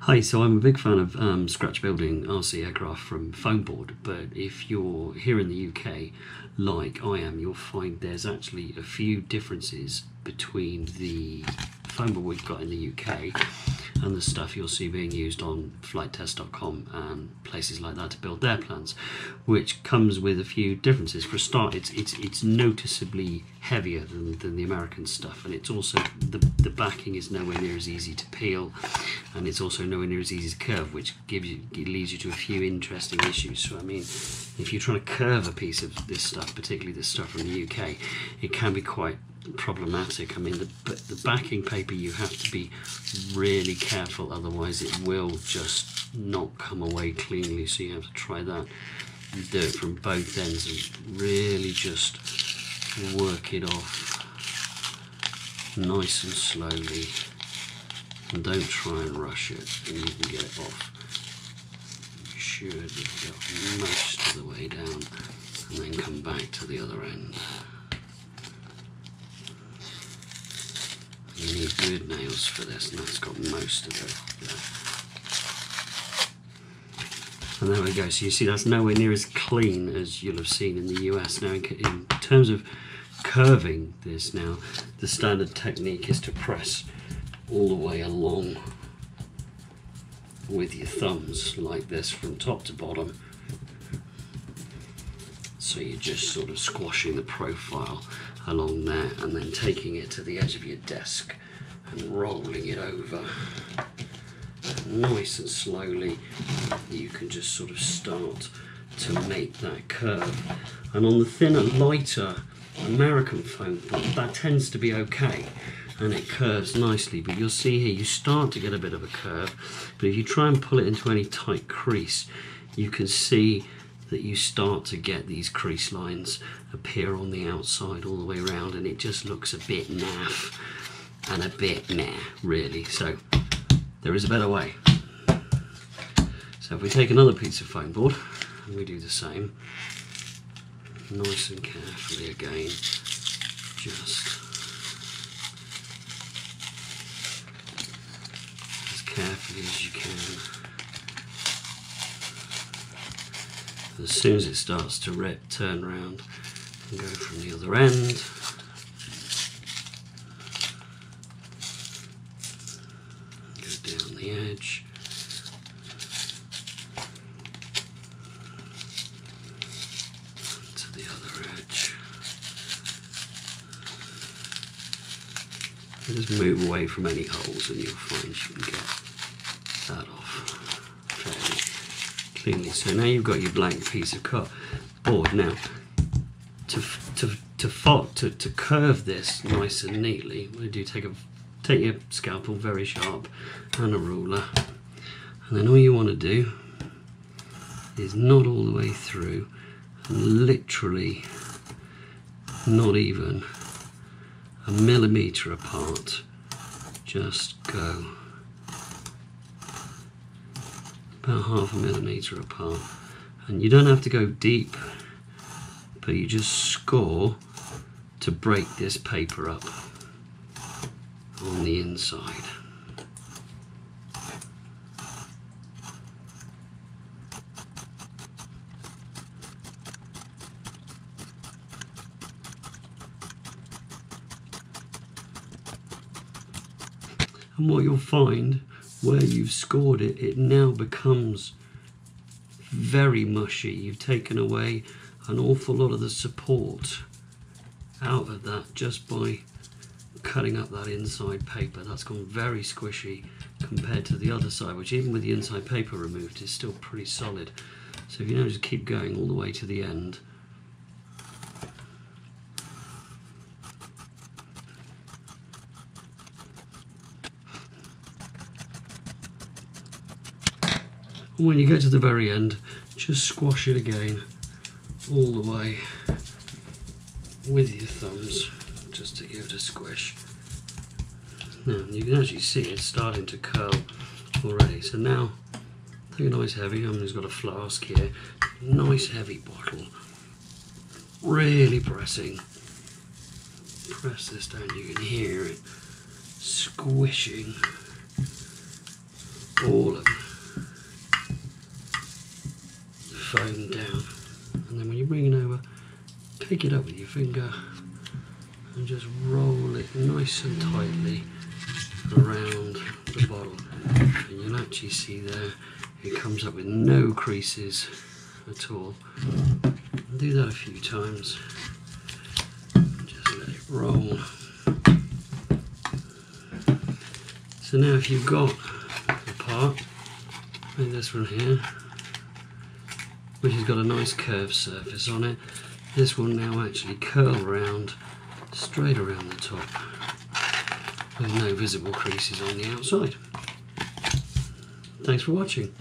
Hi, so I'm a big fan of um, scratch building RC aircraft from foam board, but if you're here in the UK, like I am, you'll find there's actually a few differences between the foam board we've got in the UK and the stuff you'll see being used on flitetest.com and places like that to build their plans, which comes with a few differences. For a start, it's it's it's noticeably heavier than, than the American stuff, and it's also the the backing is nowhere near as easy to peel, and it's also nowhere near as easy to curve, which gives you leads you to a few interesting issues. So I mean, if you're trying to curve a piece of this stuff, particularly this stuff from the UK, it can be quite problematic. I mean, the, the backing paper you have to be really careful, otherwise it will just not come away cleanly. So you have to try that. and do it from both ends and really just work it off nice and slowly. And don't try and rush it, and you can get it off. You should get most of the way down, and then come back to the other end. You need good nails for this, and that's got most of it. And there we go. So you see, that's nowhere near as clean as you'll have seen in the US. Now, in, in terms of curving this, now the standard technique is to press all the way along with your thumbs like this from top to bottom. So you're just sort of squashing the profile along there and then taking it to the edge of your desk and rolling it over. Nice and slowly you can just sort of start to make that curve. And on the thinner lighter American foam that tends to be okay and it curves nicely. But you'll see here you start to get a bit of a curve but if you try and pull it into any tight crease you can see that you start to get these crease lines appear on the outside all the way around and it just looks a bit naff and a bit meh really. So there is a better way. So if we take another piece of foam board and we do the same nice and carefully again just as carefully as you can as soon as it starts to rip, turn around and go from the other end. Go down the edge. To the other edge. Just move away from any holes and you'll find you can get that cleanly. So now you've got your blank piece of cut board. Now, to to to, to to curve this nice and neatly, what do take a take your scalpel very sharp and a ruler, and then all you want to do is not all the way through, literally not even a millimeter apart. Just go about half a millimeter apart. And you don't have to go deep but you just score to break this paper up on the inside. And what you'll find where you've scored it, it now becomes very mushy. You've taken away an awful lot of the support out of that just by cutting up that inside paper. That's gone very squishy compared to the other side, which even with the inside paper removed is still pretty solid. So if you now just keep going all the way to the end, And when you get to the very end, just squash it again all the way with your thumbs just to give it a squish. Now you can actually see it's starting to curl already. So now take a nice heavy, I mean it's got a flask here, nice heavy bottle, really pressing. Press this down, you can hear it squishing all of the foam down. And then when you bring it over, take it up with your finger and just roll it nice and tightly around the bottle. And you'll actually see there it comes up with no creases at all. Do that a few times. Just let it roll. So now if you've got a part, like this one here, which has got a nice curved surface on it, this will now actually curl round straight around the top with no visible creases on the outside. Thanks for watching.